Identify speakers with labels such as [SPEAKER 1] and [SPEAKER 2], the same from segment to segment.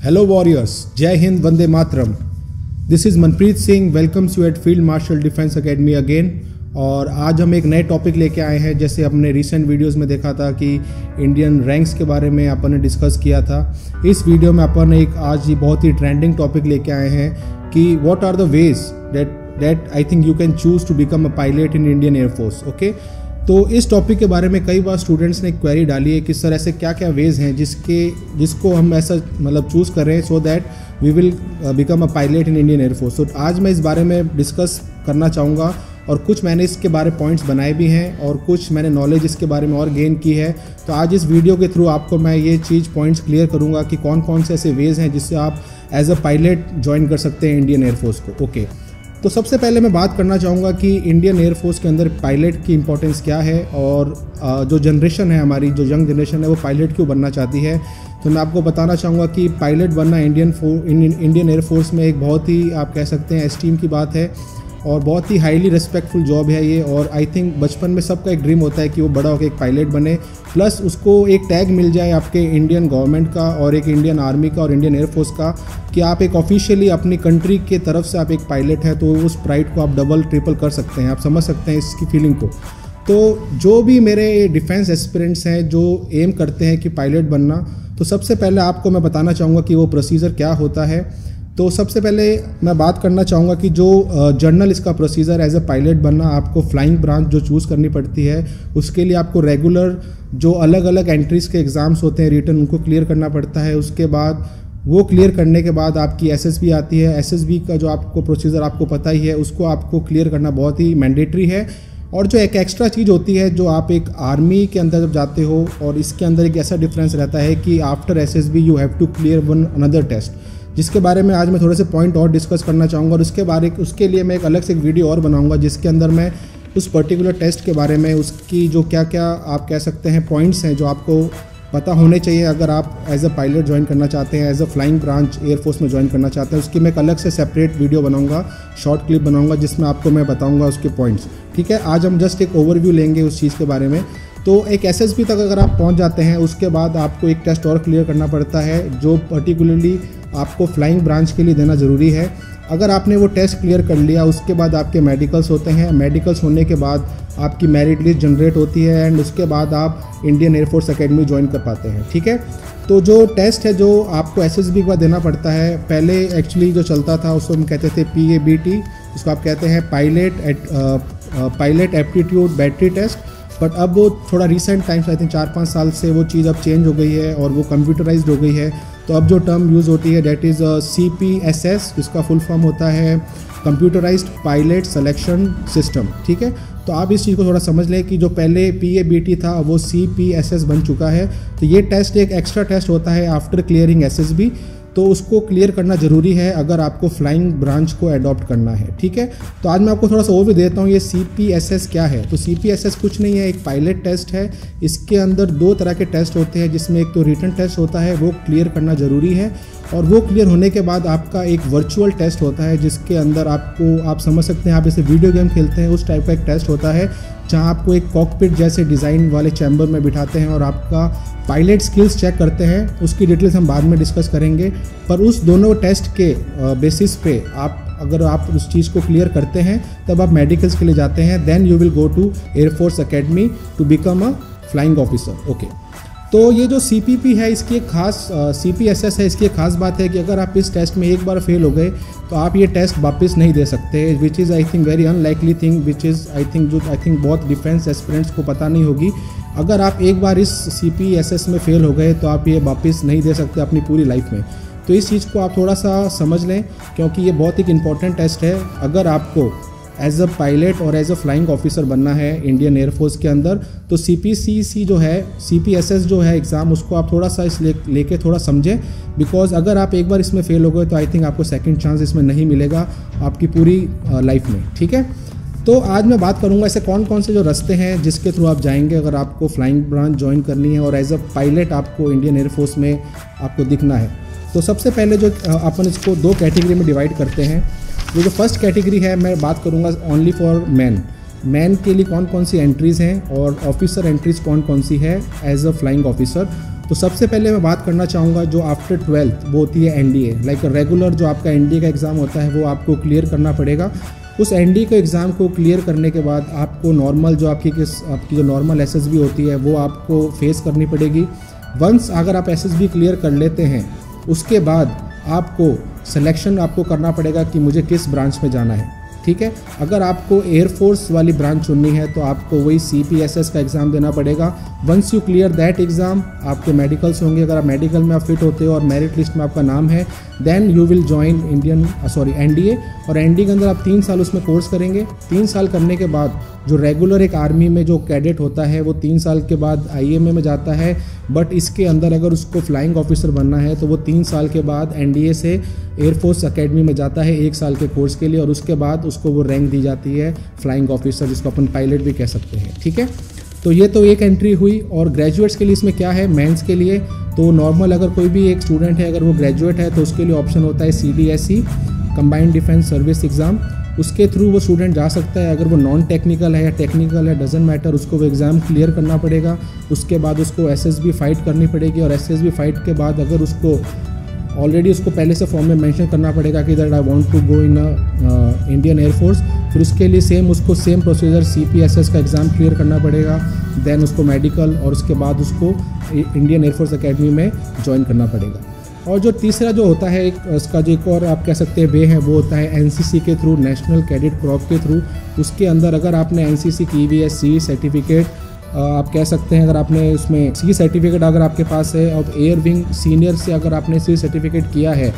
[SPEAKER 1] Hello warriors, Jai Hind Vande Matram. This is Manpreet Singh welcomes you at field marshal defence Academy again और आज हम एक नए topic लेके आए हैं जैसे हमने रिसेंट वीडियोस में देखा था कि इंडियन रैंक्स के बारे में अपन ने डिस्कस किया था। इस वीडियो में अपन एक आज ही बहुत ही ट्रेंडिंग टॉपिक लेके आए हैं कि what are the ways that that I think you can choose to become a pilot in Indian air force okay तो इस टॉपिक के बारे में कई बार स्टूडेंट्स ने क्वेरी डाली है कि सर ऐसे क्या क्या वेज हैं जिसके, जिसको हम ऐसा मतलब चूज़ कर रहे हैं so that we will become a pilot in Indian air force तो आज मैं इस बारे में डिस्कस करना चाहूँगा और कुछ मैंने इसके बारे पॉइंट्स बनाए भी हैं और कुछ मैंने नॉलेज इसके बारे में और गेन की है। तो आज इस वीडियो के थ्रू आपको मैं ये चीज़ पॉइंट्स क्लियर करूँगा कि कौन कौन से ऐसे वेज हैं जिससे आप एज अ पायलट ज्वाइन कर सकते हैं इंडियन एयरफोर्स को। Okay okay. तो सबसे पहले मैं बात करना चाहूँगा कि इंडियन एयरफोर्स के अंदर पायलट की इंपॉर्टेंस क्या है और जो जनरेशन है हमारी, जो यंग जनरेशन है, वो पायलट क्यों बनना चाहती है? तो मैं आपको बताना चाहूँगा कि पायलट बनना इंडियन फो इंडियन एयरफोर्स में एक बहुत ही, आप कह सकते हैं एस्टीम की बात है। और बहुत ही हाईली रिस्पेक्टफुल जॉब है ये और आई थिंक बचपन में सबका एक ड्रीम होता है कि वो बड़ा होकर एक पायलट बने। प्लस उसको एक टैग मिल जाए आपके इंडियन गवर्नमेंट का और एक इंडियन आर्मी का और इंडियन एयरफोर्स का कि आप एक ऑफिशियली अपनी कंट्री के तरफ़ से आप एक पायलट हैं तो उस प्राइड को आप डबल ट्रिपल कर सकते हैं। आप समझ सकते हैं इसकी फीलिंग को। तो जो भी मेरे डिफेंस एस्पिरेंट्स हैं, जो एम करते हैं कि पायलट बनना तो सबसे पहले आपको मैं बताना चाहूँगा कि वो प्रोसीजर क्या होता है। तो सबसे पहले मैं बात करना चाहूँगा कि जो जर्नल इसका प्रोसीजर एज ए पायलट बनना आपको फ्लाइंग ब्रांच जो चूज़ करनी पड़ती है, उसके लिए आपको रेगुलर जो अलग अलग एंट्रीज के एग्ज़ाम्स होते हैं रिटर्न उनको क्लियर करना पड़ता है। उसके बाद, वो क्लियर करने के बाद आपकी एसएसबी आती है। एसएसबी का जो आपको प्रोसीजर आपको पता ही है, उसको आपको क्लियर करना बहुत ही मैंडेटरी है। और जो एक एक्स्ट्रा चीज़ होती है, जो आप एक आर्मी के अंदर जब जाते हो, और इसके अंदर एक ऐसा डिफरेंस रहता है कि after S you have to clear one another test जिसके बारे में आज मैं थोड़े से पॉइंट और डिस्कस करना चाहूँगा और उसके बारे, उसके लिए मैं एक अलग से एक वीडियो और बनाऊँगा जिसके अंदर मैं उस पर्टिकुलर टेस्ट के बारे में, उसकी जो क्या क्या आप कह सकते हैं पॉइंट्स हैं जो आपको पता होने चाहिए। अगर आप एज अ पायलट ज्वाइन करना चाहते हैं as a flying branch air force में ज्वाइन करना चाहते हैं, उसकी मैं एक अलग से सेपरेट वीडियो बनाऊँगा शॉर्ट क्लिप बनाऊँगा जिसमें आपको मैं बताऊँगा उसके पॉइंट्स ठीक है? आज हम जस्ट एक ओवरव्यू लेंगे उस चीज़ के बारे में। तो एक एस तक अगर आप पहुँच जाते हैं, उसके बाद आपको एक टेस्ट और क्लियर करना पड़ता है, जो पर्टिकुलरली आपको फ्लाइंग ब्रांच के लिए देना ज़रूरी है। अगर आपने वो टेस्ट क्लियर कर लिया, उसके बाद आपके मेडिकल्स होते हैं। मेडिकल्स होने के बाद आपकी मेरिट लिस्ट जनरेट होती है एंड उसके बाद आप इंडियन एयरफोर्स अकेडमी ज्वाइन कर पाते हैं, ठीक है? तो जो टेस्ट है, जो आपको एस एस बी का देना पड़ता है, पहले एक्चुअली जो चलता था, उसको हम कहते थे पी ए बी टी उसको आप कहते हैं pilot at pilot aptitude battery test but अब वो थोड़ा रिसेंट टाइम्स आई थिंक चार पाँच साल से वो चीज़ अब चेंज हो गई है और वो कंप्यूटराइज हो गई है। तो अब जो टर्म यूज़ होती है that is C P S S जिसका फुल फॉर्म होता है कंप्यूटराइज्ड पायलट सिलेक्शन सिस्टम ठीक है? तो आप इस चीज़ को थोड़ा समझ लें कि जो पहले पी ए बी टी था, वो सी पी एस एस बन चुका है। तो ये टेस्ट एक एक्स्ट्रा टेस्ट होता है after clearing S S B तो उसको क्लियर करना ज़रूरी है अगर आपको फ्लाइंग ब्रांच को अडॉप्ट करना है, ठीक है? तो आज मैं आपको थोड़ा सा ओवर देता हूँ, ये सी पी एस एस क्या है? तो सी पी एस एस कुछ नहीं है, एक पायलट टेस्ट है। इसके अंदर दो तरह के टेस्ट होते हैं, जिसमें एक तो रिटर्न टेस्ट होता है, वो क्लियर करना ज़रूरी है और वो क्लियर होने के बाद आपका एक वर्चुअल टेस्ट होता है, जिसके अंदर आपको, आप समझ सकते हैं, आप जैसे वीडियो गेम खेलते हैं, उस टाइप का एक टेस्ट होता है। जहाँ आपको एक कॉकपिट जैसे डिज़ाइन वाले चैम्बर में बिठाते हैं और आपका पायलट स्किल्स चेक करते हैं, उसकी डिटेल्स हम बाद में डिस्कस करेंगे। पर उस दोनों टेस्ट के बेसिस पे आप, अगर आप उस चीज़ को क्लियर करते हैं, तब आप मेडिकल्स के लिए जाते हैं then you will go to air force academy to become a flying officer okay तो ये जो सी है, इसकी एक खास सीपीएसएस है, इसकी एक खास बात है कि अगर आप इस टेस्ट में एक बार फेल हो गए तो आप ये टेस्ट वापस नहीं दे सकते which is I think very unlikely thing which is I think जो आई थिंक बहुत डिफेंस एस्पिरेंट्स को पता नहीं होगी। अगर आप एक बार इस सीपीएसएस में फेल हो गए तो आप ये वापस नहीं दे सकते अपनी पूरी लाइफ में। तो इस चीज़ को आप थोड़ा सा समझ लें, क्योंकि ये बहुत एक इंपॉर्टेंट टेस्ट है। अगर आपको एज अ पायलट और एज अ फ्लाइंग ऑफिसर बनना है इंडियन एयरफोर्स के अंदर। तो सी पी सी सी जो है सी पी एस एस जो है एग्ज़ाम उसको आप थोड़ा सा इस ले, लेके थोड़ा समझें। बिकॉज़ अगर आप एक बार इसमें फेल हो गए तो आई थिंक आपको सेकेंड चांस इसमें नहीं मिलेगा आपकी पूरी लाइफ में, ठीक है? तो आज मैं बात करूँगा ऐसे कौन कौन से जो रास्ते हैं जिसके थ्रू आप जाएँगे अगर आपको फ्लाइंग ब्रांच ज्वाइन करनी है और एज अ पायलट आपको इंडियन एयरफोर्स में आपको दिखना है। तो सबसे पहले जो अपन इसको दो कैटेगरी में डिवाइड करते हैं। ये जो फ़र्स्ट कैटेगरी है, मैं बात करूँगा ओनली फॉर मैन मैन के लिए कौन कौन सी एंट्रीज़ हैं और ऑफिसर एंट्रीज़ कौन कौन सी है एज अ फ्लाइंग ऑफिसर तो सबसे पहले मैं बात करना चाहूँगा जो आफ्टर ट्वेल्थ वो होती है एनडीए लाइक रेगुलर जो आपका एनडीए का एग्ज़ाम होता है, वो आपको क्लियर करना पड़ेगा। उस एन के एग्ज़ाम को क्लियर करने के बाद आपको नॉर्मल जो आपकी किस, आपकी जो नॉर्मल एसएसबी होती है, वो आपको फेस करनी पड़ेगी। वंस अगर आप एसएसबी क्लियर कर लेते हैं, उसके बाद आपको सिलेक्शन आपको करना पड़ेगा कि मुझे किस ब्रांच में जाना है, ठीक है? अगर आपको एयरफोर्स वाली ब्रांच चुननी है तो आपको वही सी पी एस एस का एग्ज़ाम देना पड़ेगा। Once you clear that exam आपके मेडिकल्स होंगे। अगर आप मेडिकल में आप फिट होते हो और मेरिट लिस्ट में आपका नाम है then you will join Indian sorry N D A और एन डी के अंदर आप तीन साल उसमें कोर्स करेंगे। तीन साल करने के बाद जो रेगुलर एक आर्मी में जो कैडेट होता है, वो तीन साल के बाद आई एम ए में जाता है। बट इसके अंदर अगर उसको फ्लाइंग ऑफिसर बनना है तो वो तीन साल के बाद एन डी ए से एयरफोर्स अकेडमी में जाता है एक साल के कोर्स के लिए और उसके बाद उसको वो रैंक दी जाती है फ्लाइंग ऑफिसर जिसको अपन पायलट भी कह सकते हैं। ठीक है? तो ये तो एक एंट्री हुई और ग्रेजुएट्स के लिए इसमें क्या है? मेंस के लिए। तो नॉर्मल अगर कोई भी एक स्टूडेंट है, अगर वो ग्रेजुएट है तो उसके लिए ऑप्शन होता है C D S C combined defence service exam उसके थ्रू वो स्टूडेंट जा सकता है, अगर वो नॉन टेक्निकल है या टेक्निकल है डजेंट मैटर उसको वो एग्ज़ाम क्लियर करना पड़ेगा। उसके बाद उसको एसएसबी फाइट करनी पड़ेगी और एसएसबी फाइट के बाद अगर उसको ऑलरेडी उसको पहले से फॉर्म में मेंशन करना पड़ेगा कि that I want to go in Indian air force फिर उसके लिए सेम उसको सेम प्रोसीजर सीपीएसएस का एग्ज़ाम क्लियर करना पड़ेगा. देन उसको मेडिकल और उसके बाद उसको इंडियन एयरफोर्स अकेडमी में ज्वाइन करना पड़ेगा. और जो तीसरा जो होता है एक, उसका जो एक और आप कह सकते हैं वे है, वो होता है एनसीसी के थ्रू नेशनल कैडेट क्रॉप के थ्रू उसके अंदर अगर आपने एनसीसी की हुई है सी सर्टिफिकेट आप कह सकते हैं अगर आपने उसमें सी सर्टिफिकेट अगर आपके पास है और एयर विंग सीनियर से अगर आपने सी सर्टिफिकेट किया है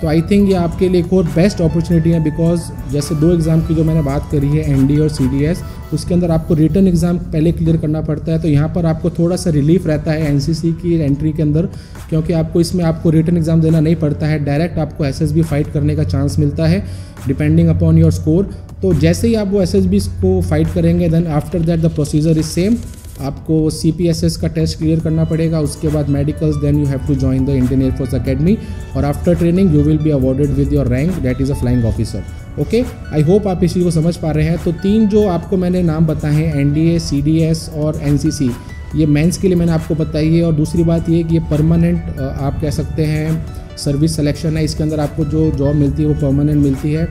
[SPEAKER 1] तो आई थिंक ये आपके लिए एक और बेस्ट अपॉर्चुनिटी है बिकॉज़ जैसे दो एग्ज़ाम की जो मैंने बात करी है एन और सीडीएस उसके अंदर आपको रिटर्न एग्ज़ाम पहले क्लियर करना पड़ता है तो यहाँ पर आपको थोड़ा सा रिलीफ रहता है एनसीसी की एंट्री के अंदर, क्योंकि आपको इसमें आपको रिटर्न एग्ज़ाम देना नहीं पड़ता है डायरेक्ट आपको एसएसबी फाइट करने का चांस मिलता है डिपेंडिंग अपॉन योर स्कोर तो जैसे ही आप वो SSB को फाइट करेंगे then after that the procedure is same आपको CPSS का टेस्ट क्लियर करना पड़ेगा, उसके बाद medicals then you have to join the Indian air force academy और after training you will be awarded with your rank that is a flying officer okay I hope आप इस चीज़ को समझ पा रहे हैं। तो तीन जो आपको मैंने नाम बताए हैं N D A C D S और एन सी सी ये मेंस के लिए मैंने आपको बताई है। और दूसरी बात ये कि ये परमानेंट आप कह सकते हैं सर्विस सिलेक्शन है। इसके अंदर आपको जो जॉब मिलती है, वो परमानेंट मिलती है।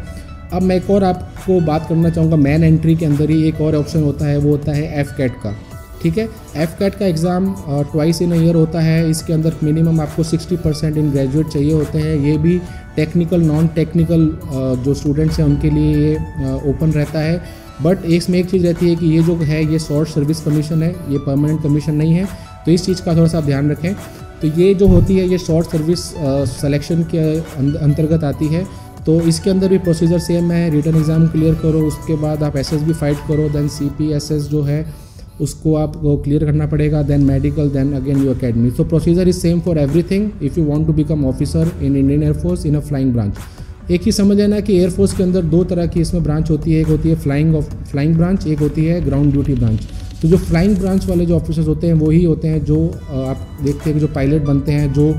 [SPEAKER 1] अब मैं एक और आपको बात करना चाहूँगा। मैन एंट्री के अंदर ही एक और ऑप्शन होता है, वो होता है एफ़ कैट का। ठीक है? एफ़ कैट का एग्ज़ाम ट्वाइस इन ईयर होता है। इसके अंदर मिनिमम आपको 60 परसेंट इन ग्रेजुएट चाहिए होते हैं। ये भी टेक्निकल नॉन टेक्निकल जो स्टूडेंट्स हैं, उनके लिए ये ओपन रहता है। बट इसमें एक चीज़ रहती है कि ये जो है, ये शॉर्ट सर्विस कमीशन है। ये परमानेंट कमीशन नहीं है। तो इस चीज़ का थोड़ा सा ध्यान रखें। तो ये जो होती है, ये शॉर्ट सर्विस सिलेक्शन के अंतर्गत आती है। तो इसके अंदर भी प्रोसीजर सेम है रिटर्न एग्ज़ाम क्लियर करो, उसके बाद आप एस फाइट करो देन सीपीएसएस जो है, उसको आपको क्लियर करना पड़ेगा then medical then again you academy so procedure is same for everything if you want to become officer in Indian air force in a flying branch एक ही समझ है ना कि एयरफोर्स के अंदर दो तरह की इसमें ब्रांच होती है, एक होती है फ्लाइंग ऑफ़ फ्लाइंग ब्रांच एक होती है ग्राउंड ड्यूटी ब्रांच तो जो फ्लाइंग ब्रांच वाले जो ऑफिसर्स होते हैं वही होते हैं जो आप देखते हैं कि जो पायलट बनते हैं, जो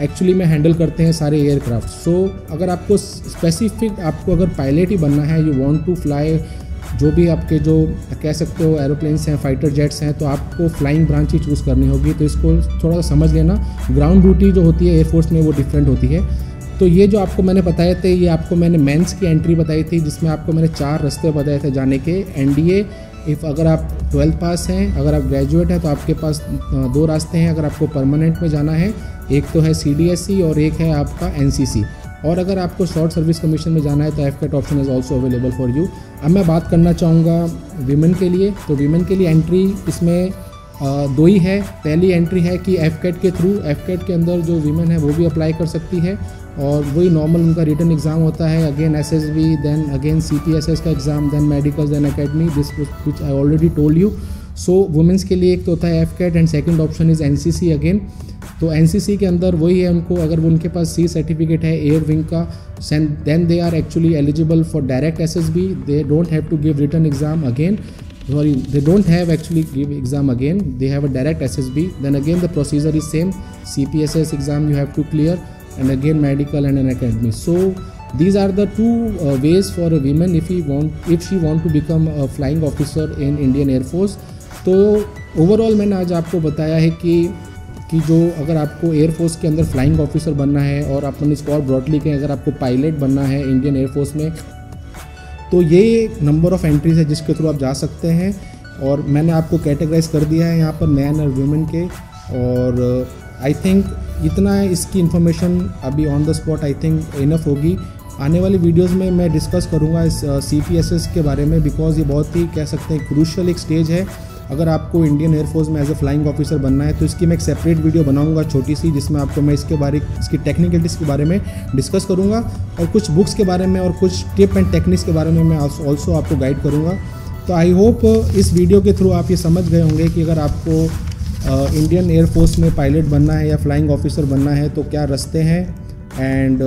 [SPEAKER 1] एक्चुअली में हैंडल करते हैं सारे एयरक्राफ्ट सो अगर आपको स्पेसिफिक आपको अगर पायलट ही बनना है यू वांट टू फ्लाई जो भी आपके जो कह सकते हो एरोप्लेन्स हैं फाइटर जेट्स हैं तो आपको फ्लाइंग ब्रांच ही चूज़ करनी होगी। तो इसको थोड़ा सा समझ लेना। ग्राउंड ड्यूटी जो होती है एयरफोर्स में वो डिफरेंट होती है। तो ये जो आपको मैंने बताए थे, ये आपको मैंने मेंस की एंट्री बताई थी, जिसमें आपको मैंने चार रास्ते बताए थे जाने के। एनडीए इफ़ अगर आप ट्वेल्थ पास हैं, अगर आप ग्रेजुएट हैं तो आपके पास दो रास्ते हैं। अगर आपको परमानेंट में जाना है एक तो है सीडीएससी और एक है आपका एनसीसी और अगर आपको शॉर्ट सर्विस कमीशन में जाना है तो F CAT option is also available for you अब मैं बात करना चाहूँगा वीमेन के लिए। तो वीमेन के लिए एंट्री इसमें दो ही है। पहली एंट्री है कि एफ़ कैट के थ्रू एफ़ कैट के अंदर जो वीमेन है, वो भी अप्लाई कर सकती है। और वही नॉर्मल उनका रिटर्न एग्ज़ाम होता है। Again S S B then again C P S S का exam then medical then academy this which I already told you so so, women's के लिए एक तो होता है F CAT and second option is an again तो NCC के अंदर वही है उनको अगर उनके पास सी सर्टिफिकेट है एयर विंग का then they are actually eligible for direct S S B they don't have to give written exam again sorry they don't have actually give exam again they have a direct S S B then again the procedure is same C P S S exam you have to clear and again medical and an academy so these are the two ways for a women if you want if she want to become a flying officer in Indian air force तो overall मैंने आज आपको बताया है कि कि जो अगर आपको एयरफोर्स के अंदर फ्लाइंग ऑफिसर बनना है और अपन इसको और ब्रॉडली कहें अगर आपको पायलट बनना है इंडियन एयरफोर्स में तो ये नंबर ऑफ़ एंट्रीज है जिसके थ्रू आप जा सकते हैं। और मैंने आपको कैटेगराइज कर दिया है यहाँ पर मैन और वुमेन के। और आई uh, थिंक इतना है इसकी इन्फॉर्मेशन अभी on the spot I think enough होगी। आने वाली वीडियोस में मैं डिस्कस करूँगा इस सी uh, के बारे में बिकॉज़ ये बहुत ही कह सकते हैं क्रूशल एक स्टेज है। अगर आपको इंडियन एयरफोर्स में एज ए फ्लाइंग ऑफिसर बनना है तो इसकी मैं एक सेपरेट वीडियो बनाऊँगा, छोटी सी, जिसमें आपको मैं इसके बारे, इसकी टेक्निकलिटीज़ के बारे में डिस्कस करूँगा और कुछ बुक्स के बारे में और कुछ टिप एंड टेक्निक्स के बारे में मैं ऑल्सो आपको गाइड करूँगा। तो आई होप इस वीडियो के थ्रू आप ये समझ गए होंगे कि अगर आपको इंडियन एयरफोर्स में पायलट बनना है या फ्लाइंग ऑफिसर बनना है तो क्या रास्ते हैं? And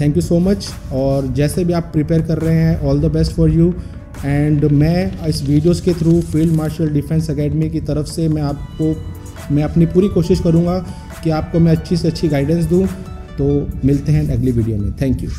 [SPEAKER 1] thank you so much और जैसे भी आप प्रिपेयर कर रहे हैं all the best for you and मैं इस वीडियोस के through field marshal defence academy की तरफ़ से मैं आपको, मैं अपनी पूरी कोशिश करूँगा कि आपको मैं अच्छी से अच्छी गाइडेंस दूँ। तो मिलते हैं अगली वीडियो में। Thank you